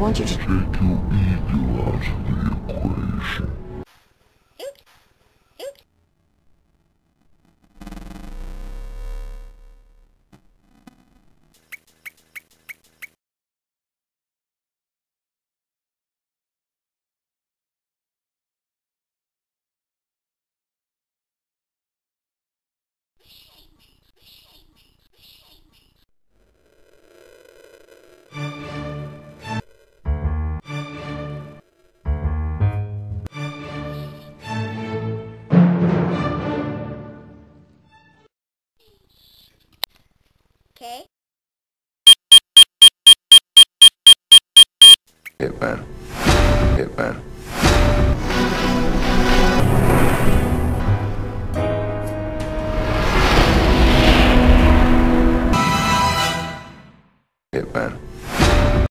want you to. Take your ego out of the Okay. Hitman. Hitman. Hitman.